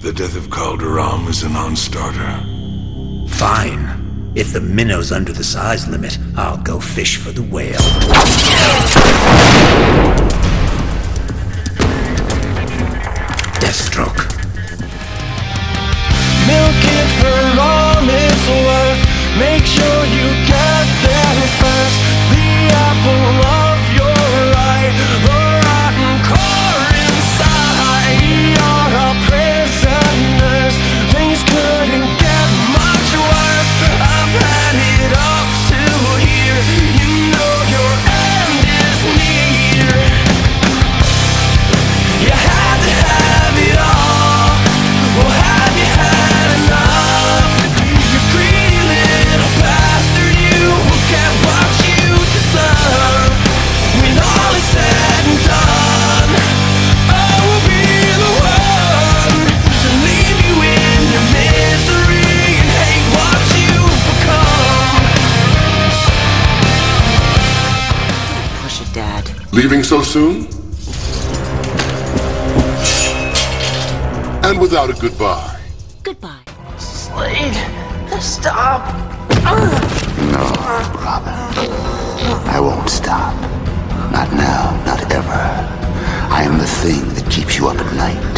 The death of Kaldur'ahm is a non-starter. Fine. If the minnow's under the size limit, I'll go fish for the whale. Deathstroke. Leaving so soon? And without a goodbye. Goodbye. Slade, stop. No, Robin. I won't stop. Not now, not ever. I am the thing that keeps you up at night.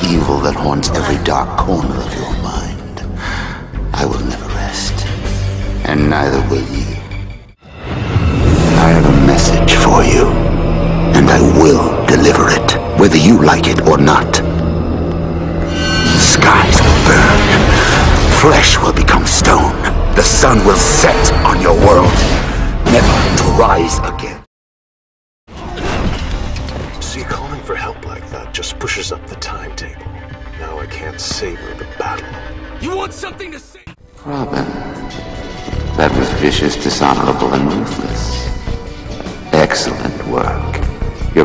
The evil that haunts every dark corner of your mind. I will never rest. And neither will you. I have a message for you. And I will deliver it, whether you like it or not. Skies will burn. Flesh will become stone. The sun will set on your world, never to rise again. See, calling for help like that just pushes up the timetable. Now I can't savor the battle. You want something to say? Robin, that was vicious, dishonorable, and ruthless.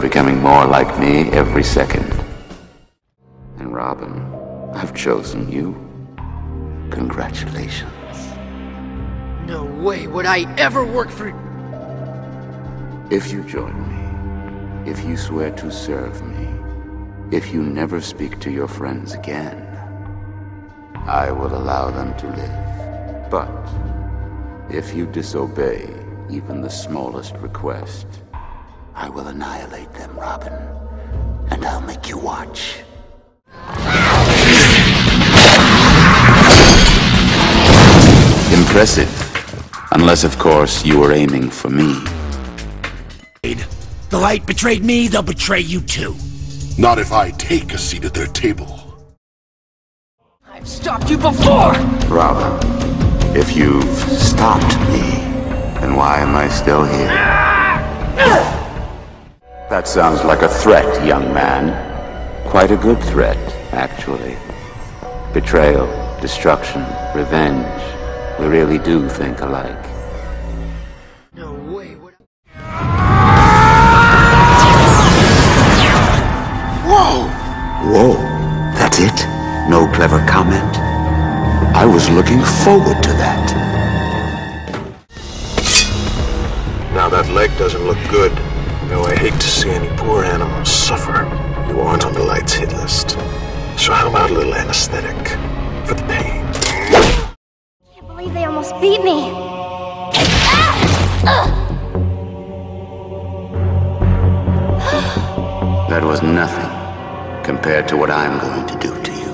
Becoming more like me every second. And Robin, I've chosen you. Congratulations. No way would I ever work for. If you join me, if you swear to serve me, if you never speak to your friends again, I will allow them to live. But if you disobey even the smallest request, I will annihilate them, Robin. And I'll make you watch. Impressive. Unless, of course, you were aiming for me. The light betrayed me, they'll betray you too. Not if I take a seat at their table. I've stopped you before! Robin, if you've stopped me, then why am I still here? That sounds like a threat, young man. Quite a good threat, actually. Betrayal, destruction, revenge. We really do think alike. No way would. Whoa! Whoa. That's it? No clever comment? I was looking forward to that. Now that leg doesn't look good. You know, I hate to see any poor animals suffer. You aren't on the lights hit list. So how about a little anesthetic for the pain? I can't believe they almost beat me. That was nothing compared to what I'm going to do to you.